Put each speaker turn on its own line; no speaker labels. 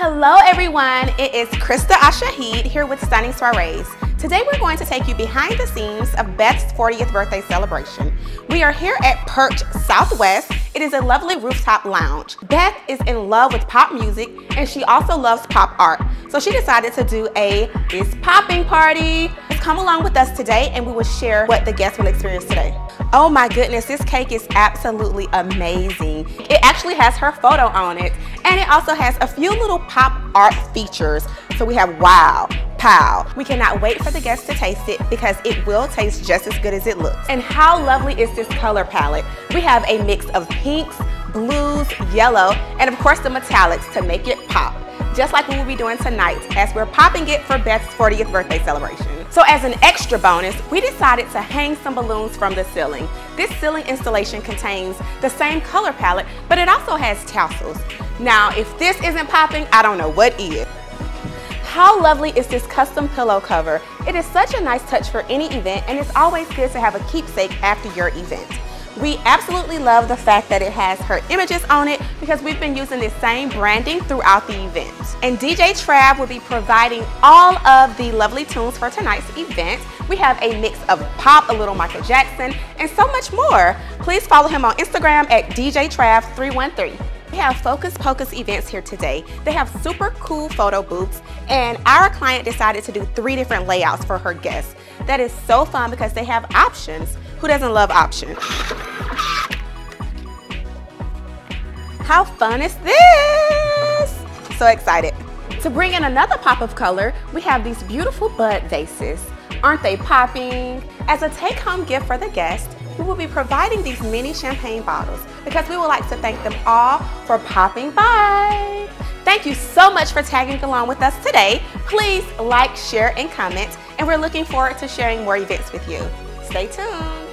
Hello everyone, it is Krista Ashahid here with Stunning Soirees. Today we're going to take you behind the scenes of Beth's 40th birthday celebration. We are here at Perch Southwest. It is a lovely rooftop lounge. Beth is in love with pop music and she also loves pop art. So she decided to do a Is Popping party. Come along with us today and we will share what the guests will experience today. Oh my goodness, this cake is absolutely amazing. It actually has her photo on it and it also has a few little pop art features. So we have wow, pow. We cannot wait for the guests to taste it because it will taste just as good as it looks. And how lovely is this color palette? We have a mix of pinks, blues, yellow, and of course the metallics to make it pop just like we will be doing tonight as we're popping it for Beth's 40th birthday celebration. So as an extra bonus, we decided to hang some balloons from the ceiling. This ceiling installation contains the same color palette, but it also has tassels. Now, if this isn't popping, I don't know what is. How lovely is this custom pillow cover? It is such a nice touch for any event and it's always good to have a keepsake after your event. We absolutely love the fact that it has her images on it because we've been using the same branding throughout the event. And DJ Trav will be providing all of the lovely tunes for tonight's event. We have a mix of pop, a little Michael Jackson, and so much more. Please follow him on Instagram at DJ Trav313. We have Focus Pocus events here today. They have super cool photo booths and our client decided to do three different layouts for her guests. That is so fun because they have options. Who doesn't love options? How fun is this? So excited. To bring in another pop of color, we have these beautiful bud vases. Aren't they popping? As a take-home gift for the guests, we will be providing these mini champagne bottles because we would like to thank them all for popping by. Thank you so much for tagging along with us today. Please like, share, and comment, and we're looking forward to sharing more events with you. Stay tuned.